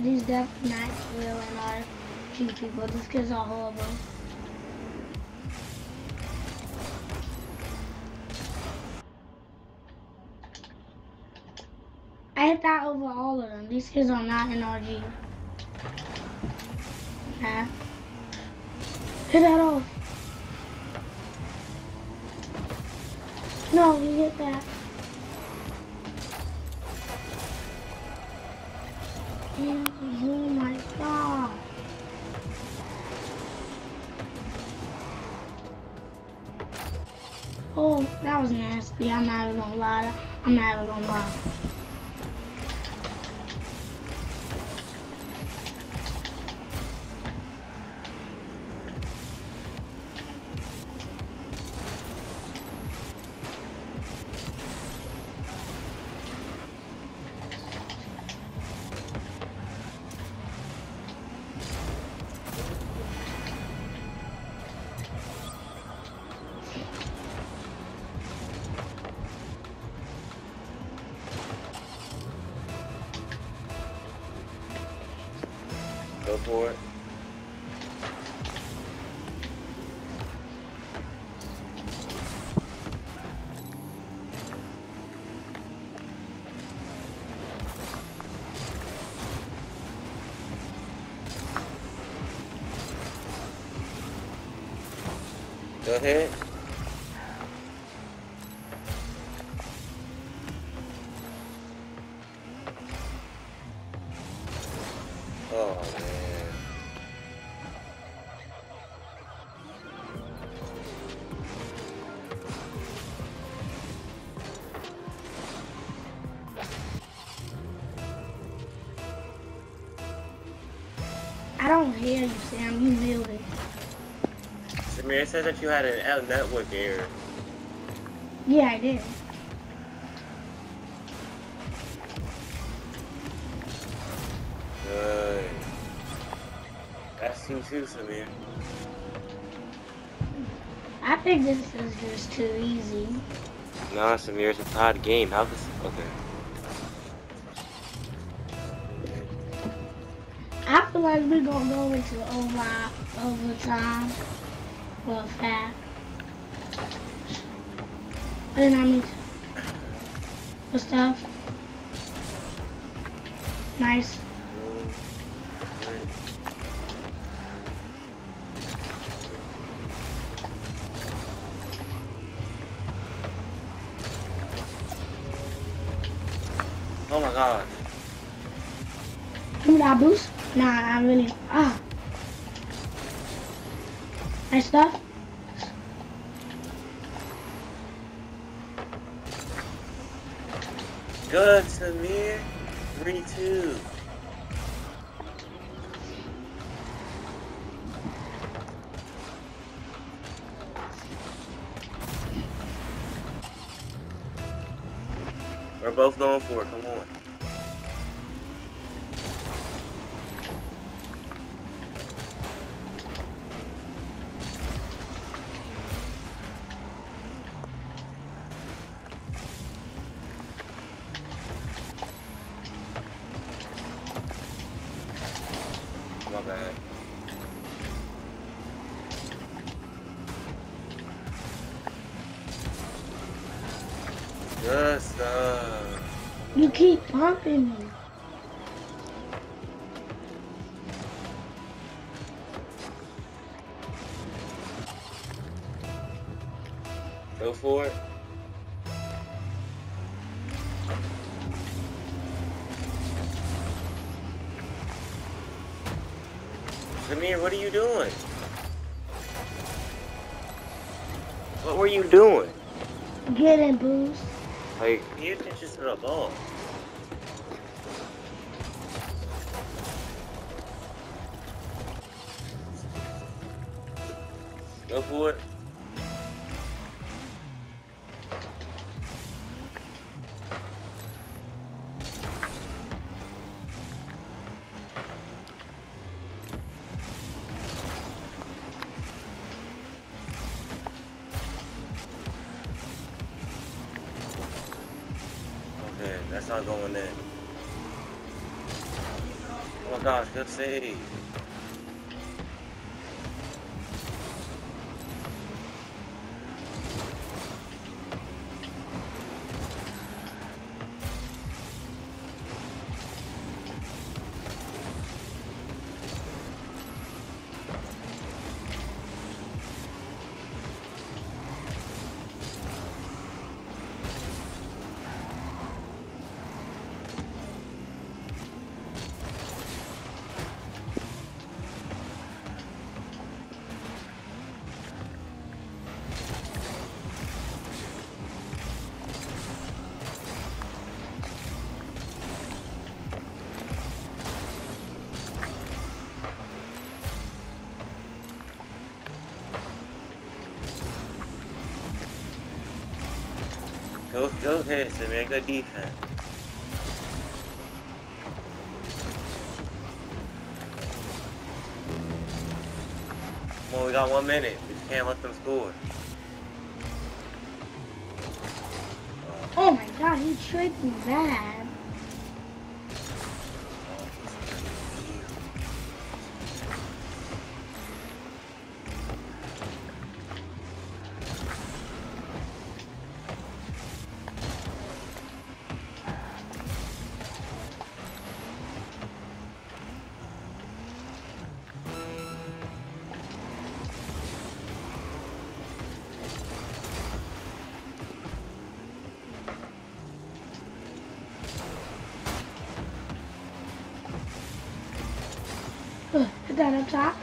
These definitely not real and are cheap people. These kids are horrible. I hit that over all of them. These kids are not NRG. Nah. Hit that off. No, you hit that. Oh my god. Oh, that was nasty. I'm not even gonna lie. I'm not even gonna lie. Go for it. I don't hear you, Sam. You muted. Samir, it says that you had an out network error. Yeah, I did. Too, Samir. I think this is just too easy. Nah, Samir, it's a tied game. How this? Okay. I feel like we're gonna go into over overtime for a fact. And I mean, the stuff. Nice. Oh my god. That boost. Nah, I'm really. Ah. Nice stuff. Good, Samir. 3-2. We're both going for it. Come on. My bad. Bumping me. Go for it. Samir, what are you doing? What were you doing? Get in, boost. Like, pay attention to the ball. Go for it. Okay, that's not going in. Oh my gosh, good save. Go, go ahead, Samir. Good defense. On, we got one minute. We can't let them score. Oh my god, he tricked me. That up top.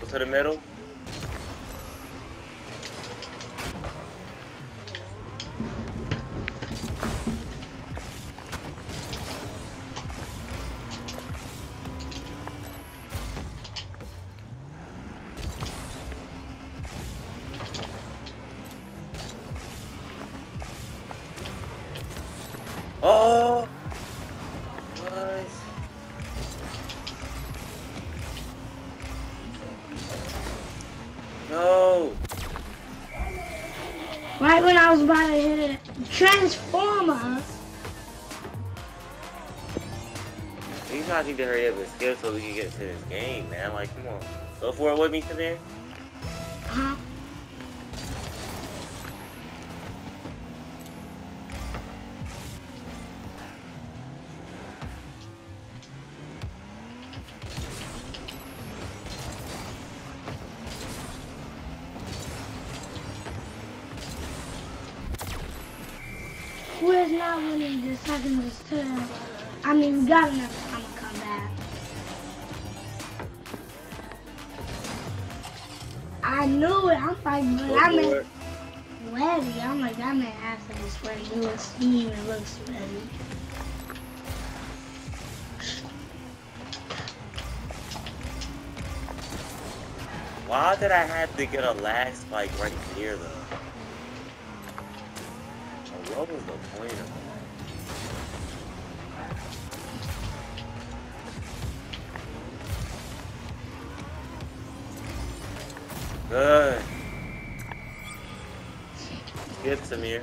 Go to the middle. Was about to hit a transformer. Need to hurry up and skip so we can get to this game, man. Like, come on. Go for it with me, Samir. Who is not winning this second this turn? I mean, we got enough time to come back. I knew it. I'm like, but Go I for meant ready. I'm like, I meant after this ready. It looks, he even looks ready. Why did I have to get a lag spike right here, though? What was the point of that? Good. Skip, Samir.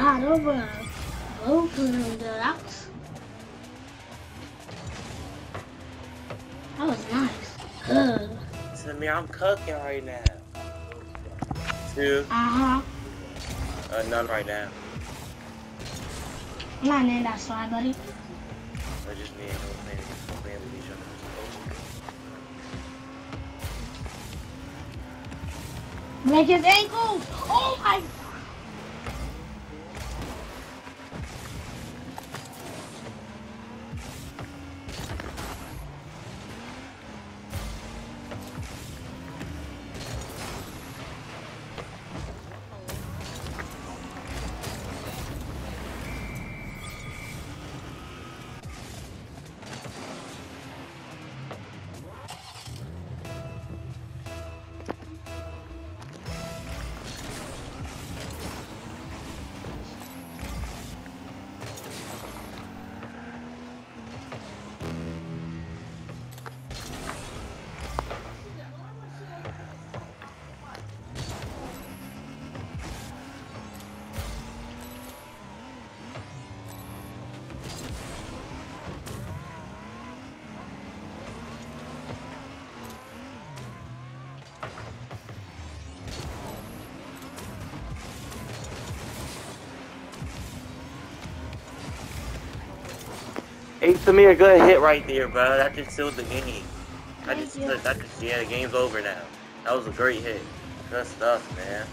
God, over of them, though. That was, that was nice. Ugh. Samir, I'm cooking right now. Two, Uh-huh. uh, none right now. I'm not in that slide, buddy. I just need playing, playing with each other. His ankle! Oh my Hey, Samir, good hit right there, bro. That just sealed the game. I just, that just, yeah, the game's over now. That was a great hit. Good stuff, man.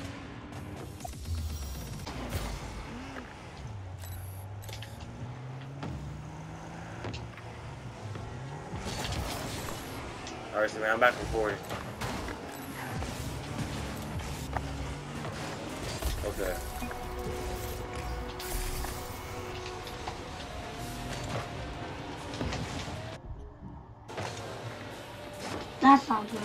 Alright, Samir, I'm back recording. Okay. That's not good.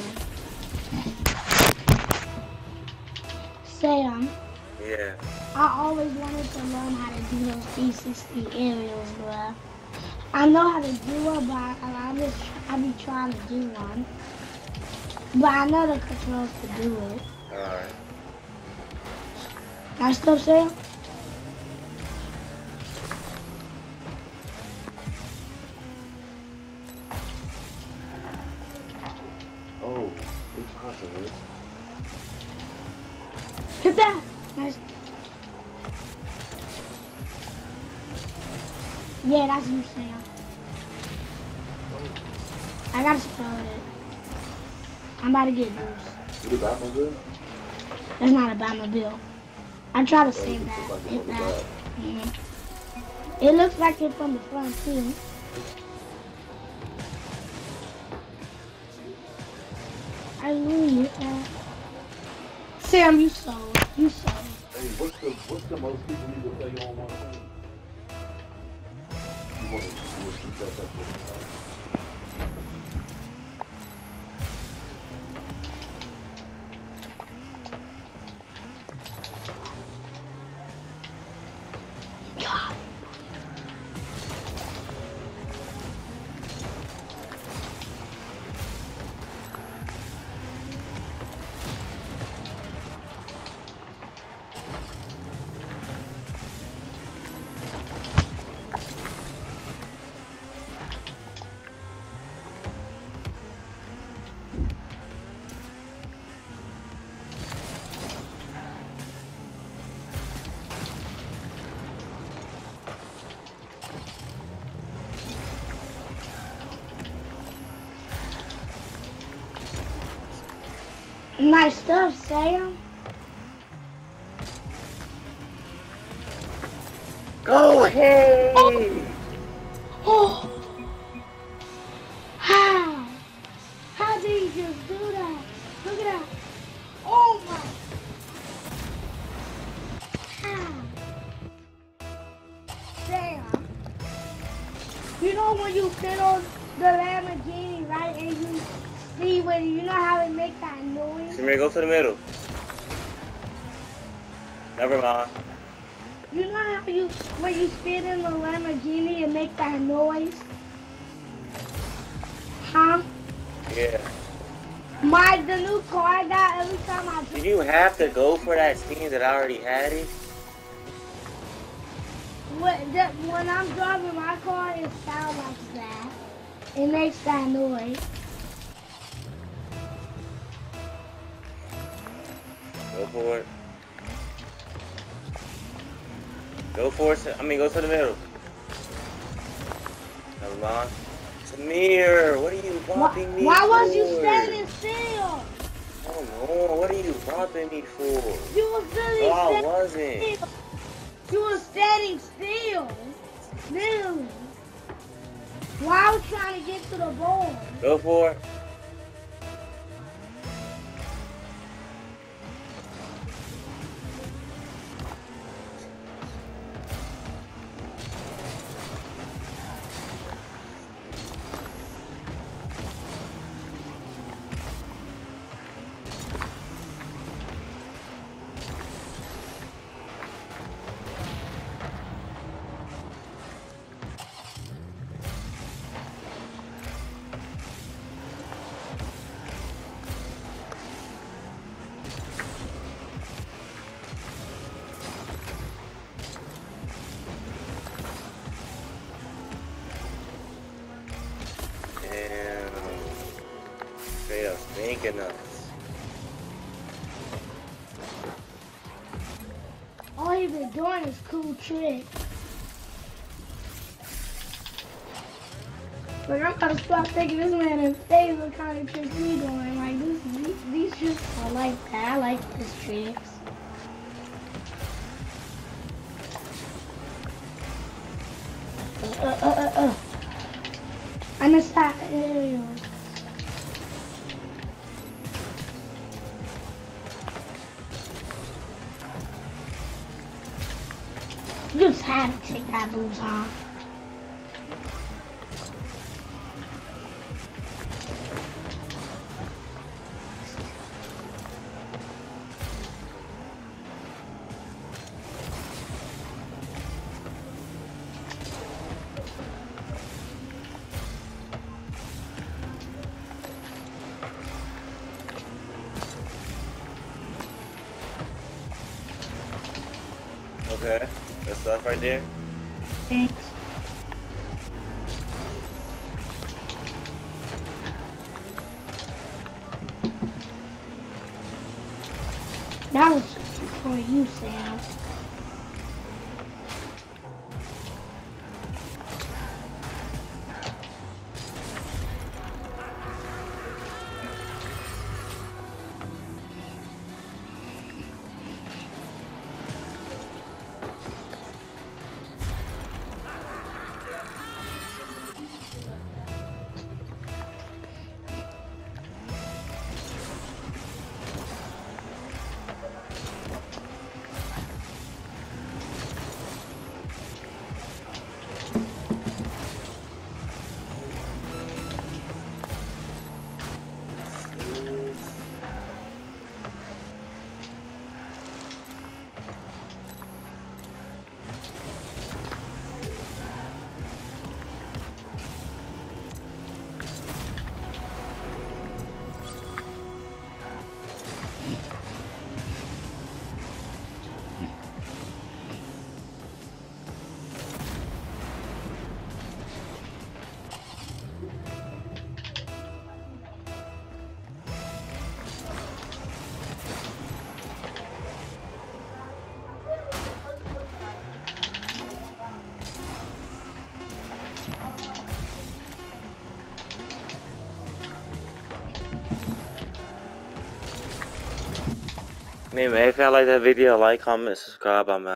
Sam, Yeah. I always wanted to learn how to do those 360 aerials, bruh. I know how to do it, but I, I just I be trying to do one. But I know the controls to do it. Alright. That stuff, Sam? Yeah, that's you, Sam. I gotta spell it. I'm about to get loose. You the Batmobile? That's not a Batmobile. I try to save it that. like Hit it's that. It looks like it from the front too. I knew it. that. Sam, you sold. You sold. Hey, what's the what's the most people need to play you on one? You want to Nice stuff, Sam. Go ahead! Oh. How? Never mind. You know how you when you sit in the Lamborghini and make that noise? Huh? Yeah. My the new car I got every time I Did you have to go for that scene that I already had it? when, when I'm driving my car, it sounds like that. It makes that noise. Go for it. Go for it. I mean, go to the middle. Never mind. Samir, what are you Why, robbing me for? why was you standing still? Oh, Come on, what are you robbing me for? You was really Oh, I wasn't. still. You was standing still. Literally. While I was trying to get to the ball. Go for it. All he been doing is cool tricks. But I'm gonna stop taking this man in face what kind of tricks he doing. Like this, these, these tricks I like that. I like this tricks. Uh, uh, uh. Boots off. Okay. That stuff right there. Thanks. Man, if y'all like that video, like, comment, subscribe. I'm.